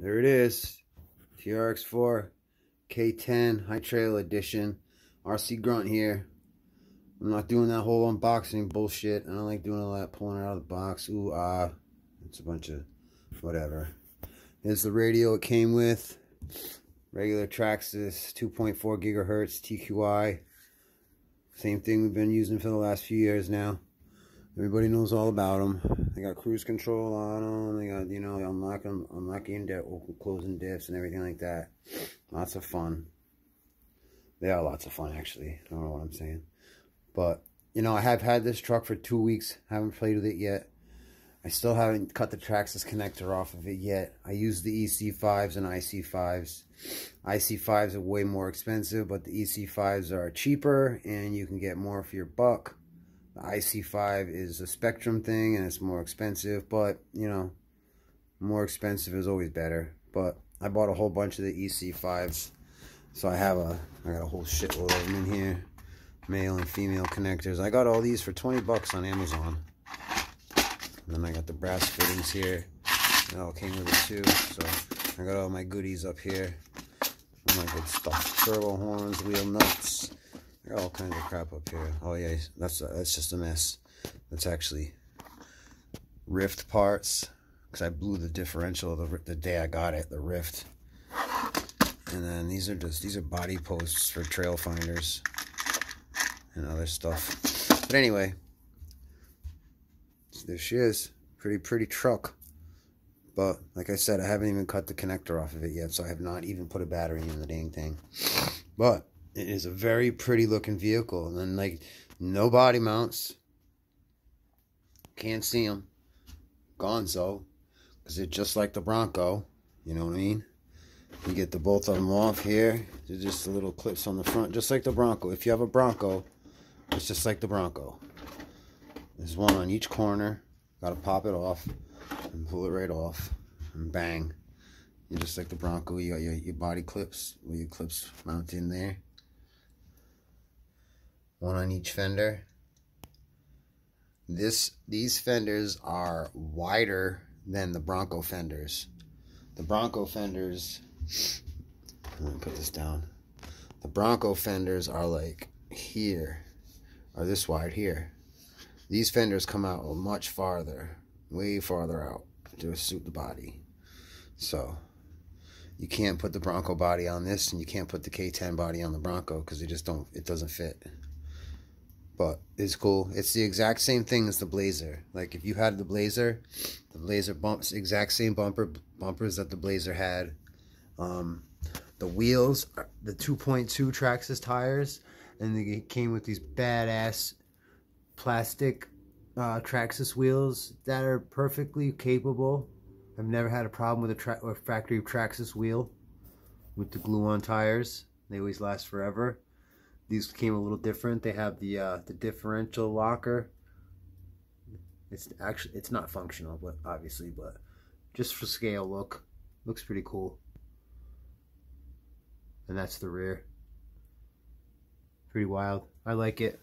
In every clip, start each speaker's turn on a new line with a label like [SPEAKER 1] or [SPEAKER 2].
[SPEAKER 1] there it is. TRX4 K10 High Trail Edition. RC Grunt here. I'm not doing that whole unboxing bullshit. I don't like doing all that pulling it out of the box. Ooh, ah. It's a bunch of whatever. Here's the radio it came with. Regular Traxxas 2.4 gigahertz TQI. Same thing we've been using for the last few years now. Everybody knows all about them. They got cruise control on them. They got, you know, unlocking, unlocking, closing diffs and everything like that. Lots of fun. They are lots of fun, actually. I don't know what I'm saying. But, you know, I have had this truck for two weeks. Haven't played with it yet. I still haven't cut the Traxxas connector off of it yet. I use the EC5s and IC5s. IC5s are way more expensive, but the EC5s are cheaper and you can get more for your buck. The IC5 is a Spektrum thing and it's more expensive, but, you know, more expensive is always better. But I bought a whole bunch of the EC5s. So I have a, I got a whole shitload of them in here. Male and female connectors. I got all these for 20 bucks on Amazon. And then I got the brass fittings here. It all came with it too. So I got all my goodies up here. All my good stuff. Turbo horns, wheel nuts. I got all kinds of crap up here. Oh yeah, that's that's just a mess. That's actually rift parts. Because I blew the differential the, the day I got it, the rift. And then these are just, these are body posts for trail finders and other stuff. But anyway, there she is. Pretty, pretty truck. But, like I said, I haven't even cut the connector off of it yet, so I have not even put a battery in the dang thing. But, it is a very pretty looking vehicle. And then, like, no body mounts. Can't see them. Gonzo. Because it's just like the Bronco. You know what I mean? You get the both of them off here. They're just the little clips on the front, just like the Bronco. If you have a Bronco, it's just like the Bronco. There's one on each corner. Got to pop it off and pull it right off. And bang. You're just like the Bronco. You got your, your body clips with your clips mount in there. One on each fender. This These fenders are wider than the Bronco fenders. The Bronco fenders, let me put this down. The Bronco fenders are like here, or this wide here. These fenders come out much farther, way farther out to suit the body. So you can't put the Bronco body on this and you can't put the K10 body on the Bronco because it just don't, it doesn't fit. But it's cool. It's the exact same thing as the Blazer. Like if you had the Blazer, the Blazer bumps, exact same bumper bumpers that the Blazer had. Um, the wheels, the 2.2 Traxxas tires, and they came with these badass plastic uh, Traxxas wheels that are perfectly capable. I've never had a problem with a, tra a factory Traxxas wheel with the glue-on tires. They always last forever. These came a little different. They have the uh, the differential locker. It's actually it's not functional, but obviously, but just for scale look, looks pretty cool. And that's the rear. Pretty wild. I like it.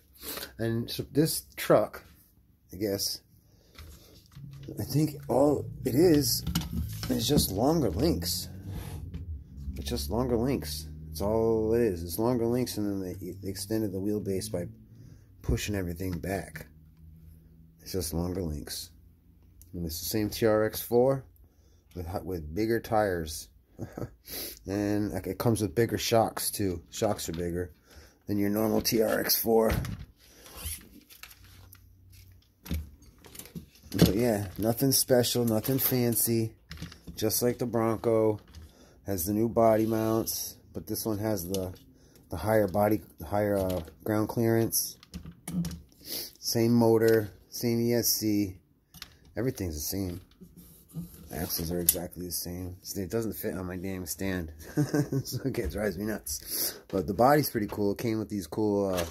[SPEAKER 1] And so this truck, I guess, I think all it is is just longer links. It's just longer links. That's all it is. It's longer links, and then they, they extended the wheelbase by pushing everything back. It's just longer links. And it's the same TRX4 with with bigger tires. and it comes with bigger shocks too. Shocks are bigger than your normal TRX4. But yeah, nothing special, nothing fancy. Just like the Bronco. Has the new body mounts, but this one has the the higher body, higher uh, ground clearance. Same motor, same ESC. Everything's the same. Axles are exactly the same. It doesn't fit on my damn stand. so it drives me nuts. But the body's pretty cool. It came with these cool, uh,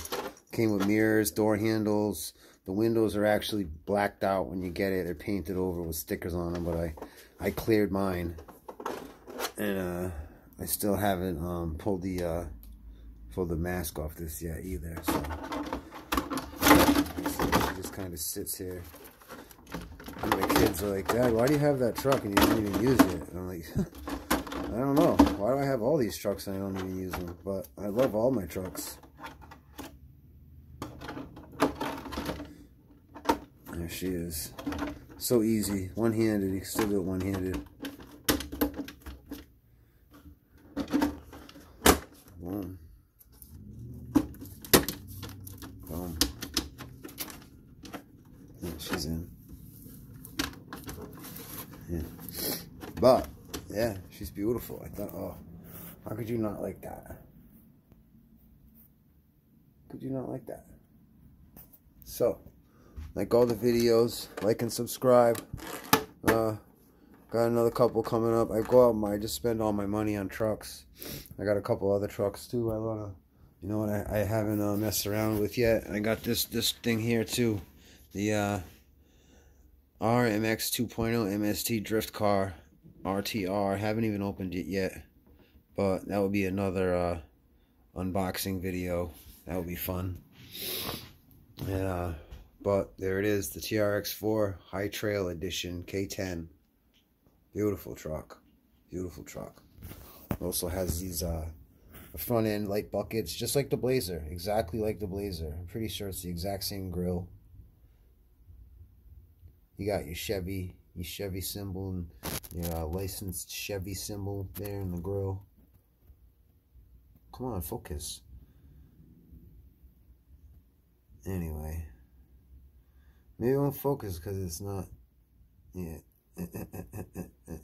[SPEAKER 1] came with mirrors, door handles, the windows are actually blacked out when you get it. They're painted over with stickers on them, but I, I cleared mine. And uh, I still haven't um, pulled the uh, pulled the mask off this yet either. So it just kind of sits here. And my kids are like, Dad, why do you have that truck and you don't even use it? And I'm like, I don't know. Why do I have all these trucks and I don't even use them? But I love all my trucks. There she is. So easy. One-handed. You can still do it one-handed. Boom. Boom. Yeah, she's in. Yeah. But, yeah, she's beautiful. I thought, oh, how could you not like that? Could you not like that? So, like all the videos, like and subscribe. Uh, got another couple coming up. I go out my, I just spend all my money on trucks. I got a couple other trucks too. I wanna, you know what? I, I haven't uh, messed around with yet. I got this this thing here too, the uh, RMX 2.0 MST drift car, RTR. Haven't even opened it yet, but that would be another uh, unboxing video. That would be fun. And uh, but there it is, the TRX4 High Trail Edition K10. Beautiful truck. Beautiful truck. It also has these uh, front end light buckets, just like the Blazer. Exactly like the Blazer. I'm pretty sure it's the exact same grill. You got your Chevy, your Chevy symbol, and your uh, licensed Chevy symbol there in the grill. Come on, focus. Anyway. Maybe it won't focus because it's not. Yeah.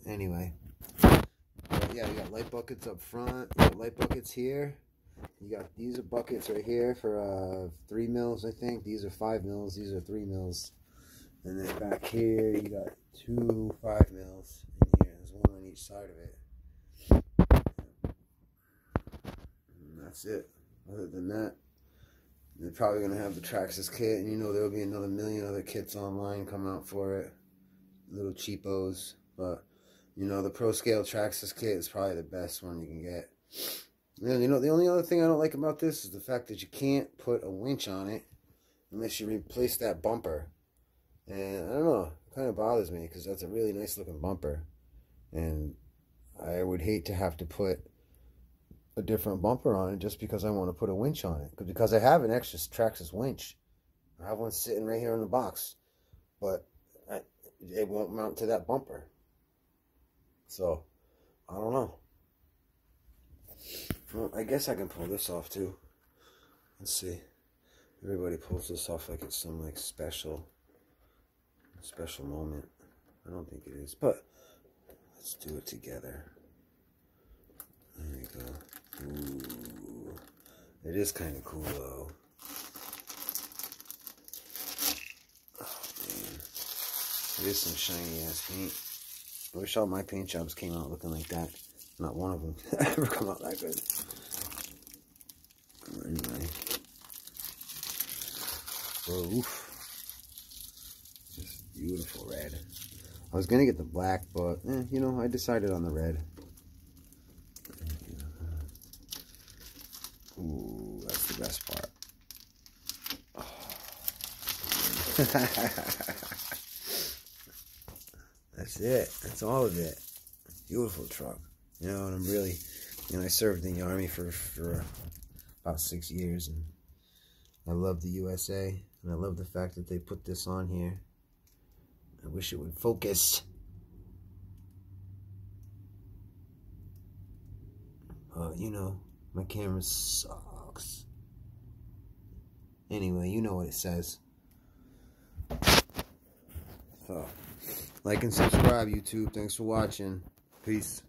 [SPEAKER 1] anyway. But yeah, you got light buckets up front. You got light buckets here. You got these are buckets right here for uh, three mils, I think. These are five mils. These are three mils. And then back here, you got two five mils in here. There's one on each side of it. And that's it. Other than that, they're probably going to have the Traxxas kit, and you know there will be another million other kits online come out for it. Little cheapos, but you know the Pro Scale Traxxas kit is probably the best one you can get. And you know the only other thing I don't like about this is the fact that you can't put a winch on it unless you replace that bumper. And I don't know, kind of bothers me because that's a really nice looking bumper, and I would hate to have to put a different bumper on it just because I want to put a winch on it. Because I have an extra Traxxas winch. I have one sitting right here in the box. But I, it won't mount to that bumper. So, I don't know. Well, I guess I can pull this off too. Let's see. Everybody pulls this off like it's some like special, special moment. I don't think it is, but let's do it together. There you go. Ooh, it is kind of cool though. Oh man, it is some shiny ass paint. I wish all my paint jobs came out looking like that. Not one of them ever come out that good. Anyway, oof, beautiful red. I was gonna get the black, but eh, you know, I decided on the red. Ooh, that's the best part. That's it. That's all of it. Beautiful truck. You know, and I'm really, you know, I served in the Army for, for about six years, and I love the USA, and I love the fact that they put this on here. I wish it would focus. Uh, you know, my camera sucks. Anyway, you know what it says. So, like and subscribe, YouTube. Thanks for watching. Peace.